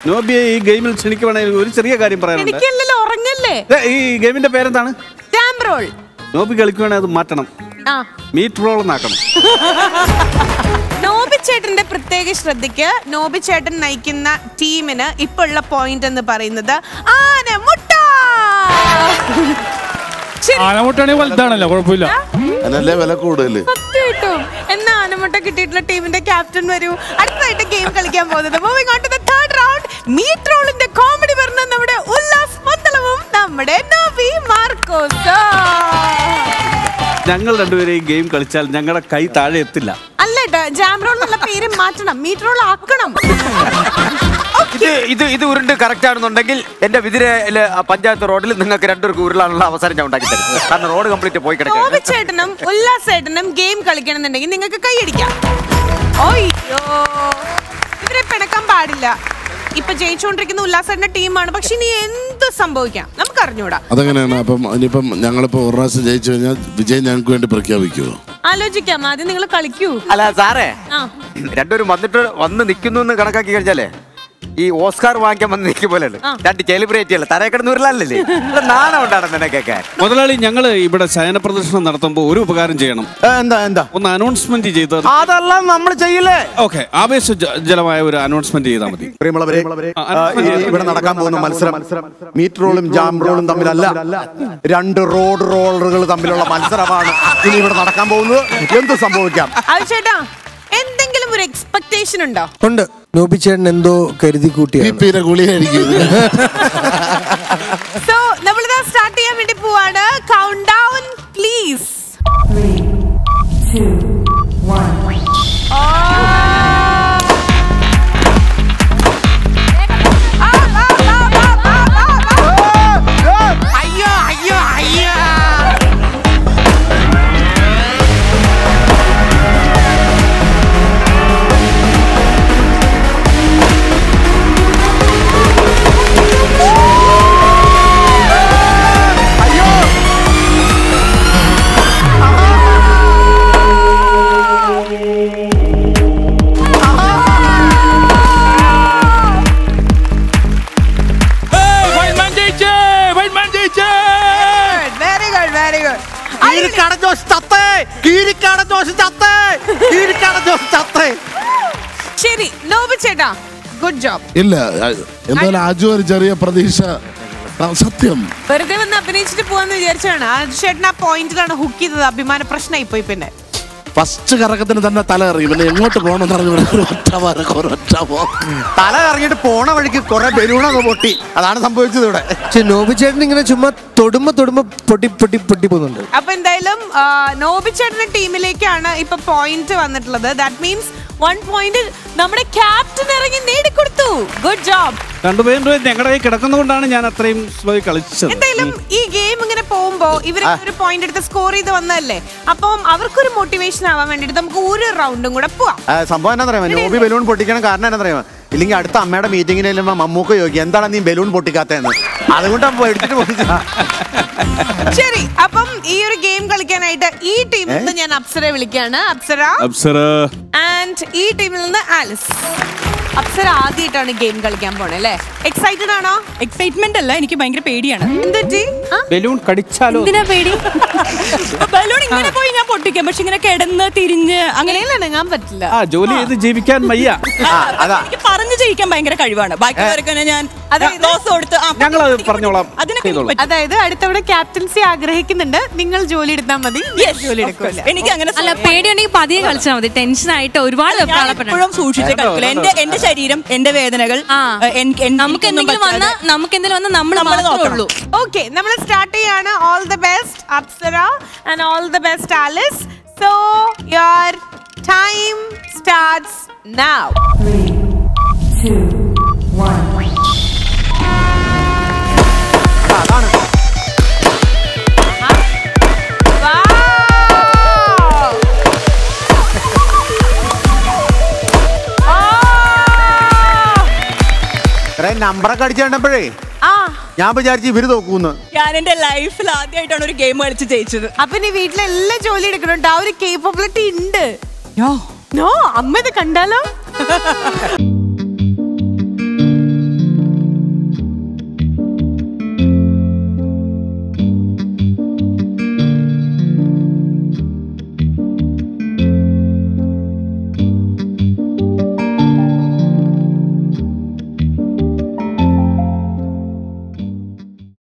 നോബിയെ ഈ ഗെയിമിൽ ക്ഷണിക്കുവാണെങ്കിൽ ഒരു ചെറിയ കാര്യം പറയാനുണ്ട്. എനിക്കല്ലല്ലോ ഉറങ്ങല്ലേ? ദേ, ഈ ഗെയിമിന്റെ പേരെന്താണ്? ടാംബ്രോൾ നോബി കളിക്കുവാണെങ്കിൽ അത് മാറ്റണം. ആ. Meat roll എന്നാക്കണം. നോബി ചേട്ടന്റെ പ്രത്യേക ശ്രദ്ധയ്ക്ക് നോബി ചേട്ടൻ നയിക്കുന്ന ടീമിന് ഇപ്പൊ ഉള്ള പോയിന്റ് എന്ന് പറയുന്നത് ആനമുട്ട. ശരി, ആനമുട്ടാണെങ്കിൽ വലുതാണല്ലോ കുഴപ്പമില്ല. അതിനല്ലേ വില കൂടുതൽ? സത്യമായിട്ടും. എന്നാ ആനമുട്ട കിട്ടിയിട്ടുള്ള ടീമിന്റെ ക്യാപ്റ്റൻ വരൂ. അടുത്തതായിട്ട് ഗെയിം കളിക്കാൻ പോകുന്നത്. Moving on to the third round meet റോളിന്റെ കോമഡി പറഞ്ഞ നമ്മുടെ ഉല്ലാസ് മന്ദളവും നമ്മുടെ നോബി മാർക്കോസ്. ഞങ്ങൾ രണ്ടുപേരെയും ഗെയിം കളിച്ചാൽ ഞങ്ങളുടെ കൈ താഴെ എത്തില്ല. അല്ലേട്ടാ ജാം എന്നുള്ള പേര് മാറ്റണം. മീറ്റ് റോൾ ആക്കണം. ഇത് ഇത് ഇത് ഉരുണ്ട് കറക്റ്റ് ആണെന്നുണ്ടെങ്കിൽ എന്റെ വിതിരയിൽ പഞ്ചായത്ത് റോഡിൽ നിങ്ങൾക്ക് രണ്ടുപേർക്ക് ഉരുളാനുള്ള അവസരം ഞാൻ ഉണ്ടാക്കി തരും. കാരണം റോഡ് കംപ്ലീറ്റ് പോയി കിടക്കും ഉല്ലാസേട്ടനും ചേട്ടനും ഗെയിം കളിക്കണമെന്നുണ്ടെങ്കിൽ നിങ്ങൾക്ക് കൈയടിക്കാം. ഓയ്യോ ഇവരെ പിണക്കാൻ പാടില്ല. ഇപ്പൊ ജയിച്ചുകൊണ്ടിരിക്കുന്ന ഉല്ലാസന്റെ ടീമാണ്. പക്ഷെ ഇനി എന്ത് സംഭവിക്കാം? നമുക്ക് അറിഞ്ഞൂടാ അതെങ്ങനെയാണ്? അപ്പം ഇനിയിപ്പം ഞങ്ങളിപ്പോ ഒരു പ്രാവശ്യം ജയിച്ചു കഴിഞ്ഞാൽ വിജയം ഞങ്ങൾക്ക് വേണ്ടി പ്രഖ്യാപിക്കുമോ ആലോചിക്കാം. ആദ്യം നിങ്ങൾ കളിക്കൂ. അല്ല സാറേ. രണ്ടുപേരും വന്നിട്ട് വന്ന് നിൽക്കുന്നു എന്ന് കണക്കാക്കി കഴിഞ്ഞാലേ ഈ ഓസ്കാർ വാങ്ങിക്കാൻ വന്ന് നിൽക്കും പോലെ രണ്ട് സെലിബ്രേറ്റ് തറയെ കിടന്ന് ഉരുളല്ലേ നാണം ഉണ്ടാണ് നിനക്കൊക്കെ മുതലാളി ഞങ്ങൾ ഇവിടെ ശയന പ്രദർശനം നടത്തുമ്പോൾ ഒരു ഉപകാരം ചെയ്യണം. എന്താ എന്താ? ഒന്ന് അനൗൺസ്മെന്റ് ചെയ്ത് അതെല്ലാം നമ്മൾ ചെയ്യില്ലേ ഓക്കെ ആവേശജലമായ ഒരു അനൗൺസ്മെന്റ് ചെയ്താൽ മതി. ഇവിടെ നടക്കാൻ പോകുന്ന മത്സരം മീറ്റ് റോളും ജാം റോളും തമ്മിലല്ല. രണ്ട് റോഡ് റോളറുകൾ തമ്മിലുള്ള മത്സരമാണ് ഇനി ഇവിടെ നടക്കാൻ പോകുന്നത്. എന്ത് സംഭവിക്കാം? എന്തെങ്കിലും ഒരു എക്സ്പെക്ടേഷൻ ഉണ്ടോ? ഉണ്ട്. നോബിച്ചേട്ടൻ എന്തോ കരുതി കൂട്ടിയാണ്. പീര കീരിക്കാടജോസ് ചത്തേ. കീരിക്കാടജോസ് ചത്തേ. കീരിക്കാടജോസ് ചത്തേ. ശരി ലോബി ചേട്ടാ ഗുഡ് ജോബ് ഇല്ല എന്തായാലും ആജു ഒരു ചെറിയ പ്രതീക്ഷ. സത്യം. വെറുതെ വന്ന് അഭിനയിച്ചിട്ട് പോവാന്ന് വിചാരിച്ചാണ് ആജു ചേട്ടൻ ആ പോയിന്റിലാണ് ഹുക്ക് ചെയ്തത്. അഭിമാന പ്രശ്നമായി പോയി പിന്നെ. ഫസ്റ്റ് കറക്കത്തിന് തന്നെ തല കറങ്ങി. പിന്നെ എങ്ങോട്ട് പോകണമെന്ന് പറഞ്ഞു ഒറ്റ വരക്ക് ഒരൊറ്റ പോ തല കറങ്ങിയിട്ട് പോണ വഴിക്ക് കുറെ ബലൂണൊക്കെ പൊട്ടി. അതാണ് സംഭവിച്ചത് ഇവിടെ. പക്ഷെ നോബിച്ചേട്ടൻ ഇങ്ങനെ ചുമ്മാ തൊടുമ്പോ തൊടുമ്പോ പൊട്ടി പൊട്ടി പൊട്ടി പോകുന്നുണ്ട്. അപ്പൊ എന്തായാലും നോബിച്ചേട്ടൻ നോബി ചേട്ടന്റെ ടീമിലേക്കാണ് ഇപ്പൊ പോയിന്റ് വന്നിട്ടുള്ളത്. ദാറ്റ് മീൻസ് വൺ പോയിന്റ് നമ്മുടെ ക്യാപ്റ്റൻ ഇറങ്ങി നേടിക്കൊടുത്തു. ഗുഡ് ജോബ് രണ്ടുപേരും ഞങ്ങളുടെ കിടക്കുന്നതുകൊണ്ടാണ് ഞാൻ അത്രയും സ്ലോയി കളിച്ചത്. എന്തായാലും ഈ ഗെയിം പോകുമ്പോ ഇവർ ഒരു പോയിന്റ് എടുത്ത് സ്കോർ ചെയ്ത് വന്നതല്ലേ? അപ്പം അവർക്കൊരു മോട്ടിവേഷൻ ആവാൻ വേണ്ടിട്ട് നമുക്ക് ഒരു റൗണ്ടും കൂടെ പോവാം. സംഭവം എന്താ പറയാ നോബി ബലൂൺ പൊട്ടിക്കണം കാരണം എന്താ പറയാ ഇല്ലെങ്കിൽ അടുത്ത അമ്മയുടെ മീറ്റിങ്ങിന് ചെല്ലുമ്പോ മമ്മൂക്ക് ചോദിക്കും എന്താണ് നീ ബലൂൺ പൊട്ടിക്കാത്തതെന്ന്? അതുകൊണ്ട് എടുത്തിട്ട്. ശരി അപ്പം ഈ ഒരു ഗെയിം കളിക്കാനായിട്ട് ഈ ടീമിൽ നിന്ന് ഞാൻ അപ്സരയെ വിളിക്കാണ് അപ്സര അപ്സര. ആൻഡ് ഈ ടീമിൽ നിന്ന് ആലിസ്. അപ്സര ആദ്യമായിട്ടാണ് ഗെയിം കളിക്കാൻ പോണേ അല്ലേ? എക്സൈറ്റഡ് ആണോ? എക്സൈറ്റ്മെന്റ് അല്ല എനിക്ക് ഭയങ്കര പേടിയാണ്. എന്തുപറ്റി? ബലൂൺ കടിച്ചാലോ? എന്തിനാ പേടി? ബലൂൺ ഇങ്ങനെ പോയി ഞാൻ പൊട്ടിക്കാം പക്ഷെ ഇങ്ങനെ കിടന്ന് തിരിഞ്ഞ് അങ്ങനെ അങ്ങനെയല്ല ഇണങ്ങാൻ പറ്റില്ല. ആ ജോലി ചെയ്ത് ജീവിക്കാൻ വയ്യ. എനിക്ക് ജയിക്കാൻ ഭയങ്കര കഴിവാണ്. ബാക്കിയുള്ളവരൊക്കെ ഞാൻ അതായത് ദോശ കൊടുത്ത് ആ, ഞങ്ങളത് പറഞ്ഞോളാം. അതായത് അടുത്തവിടെ ക്യാപ്റ്റൻസി ആഗ്രഹിക്കുന്നുണ്ട്. നിങ്ങൾ ജോലി എടുത്താൽ മതി. ജോലി എടുക്കില്ല എനിക്ക് അങ്ങനെ അല്ല പേടിയുണ്ടെങ്കിൽ പതിയെ കളിച്ചാൽ മതി. ടെൻഷൻ ആയിട്ട് ഒരുപാട് എപ്പോഴും സൂക്ഷിച്ച് കളിക്കില്ല എന്റെ എന്റെ ശരീരം എന്റെ വേദനകൾ നമുക്ക് എന്തെങ്കിലും വന്നാൽ പറ്റാതെ. നമുക്ക് എന്തെങ്കിലും വന്നാൽ നമ്മൾ മാത്രമേ നോക്കണം. ഓക്കെ നമ്മൾ സ്റ്റാർട്ട് ചെയ്യാണ്. All the best Apsara and all the best Alice. So your time starts now അതാണ് ഇത്രയും നമ്പറൊക്കെ അടിച്ചു കണ്ടപ്പോഴേ ആ. ഞാൻ വിചാരിച്ചു ഇവർ നോക്കൂന്ന് ഞാൻ എന്റെ ലൈഫിൽ ആദ്യമായിട്ടാണ് ഒരു ഗെയിം കളിച്ച് ജയിച്ചത്. അപ്പൊ നീ വീട്ടിലെ എല്ലാ ജോലി എടുക്കണം ആ ഒരു കേപ്പബിലിറ്റി ഉണ്ട്. നോ അമ്മ ഇത് കണ്ടാലോ?